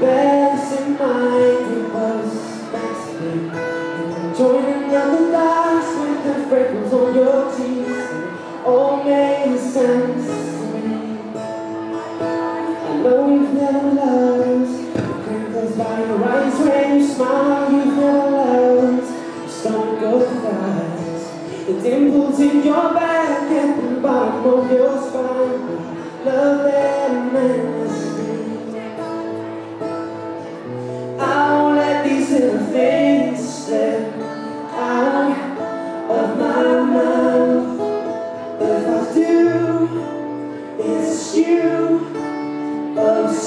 best in mind it was meant to be. And I'm joining the dots with the freckles on your. And it all made sense to me. I know you've never loved. The crinkles by your eyes when you smile. You've never loved. Your stomach goes fast. The dimples in your back and the bottom of your spine. Love that immensely.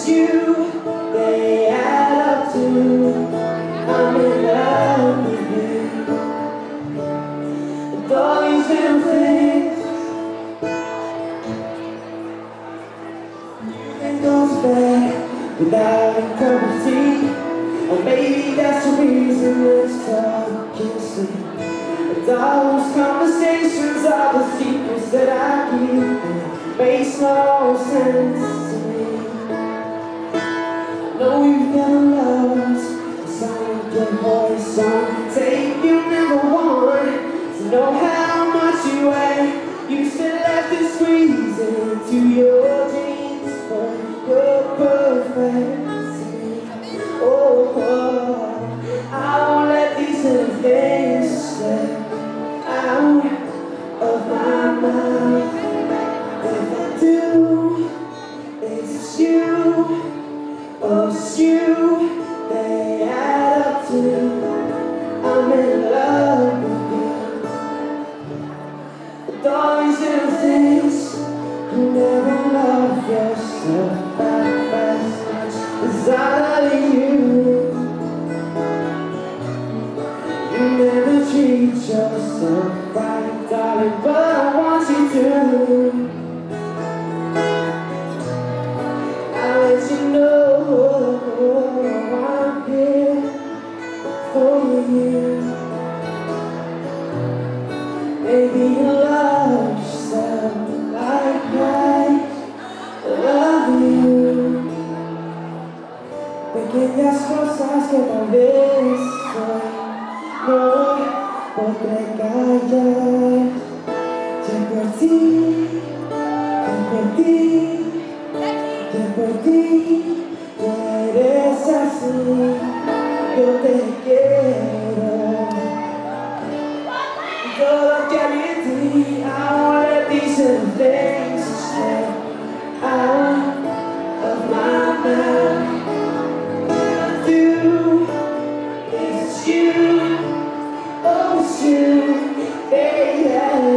You. They add up to I'm in love with you. All these little things. Without a maybe oh, that's the reason. And all those conversations are the secrets that I keep. Makes no sense into your jeans, but you're perfect. to. Oh, oh, I won't let these little things slip out of my mouth. If I do, it's you. Oh, it's you. You never treat yourself right, darling, but I want you to. I'll let you know I'm here for you. Maybe you love yourself like I love you. Pequeñas cosas que tal vez no podré callar. Llego a ti, por ti, por ti, tú eres así, yo te quiero. Ei, é.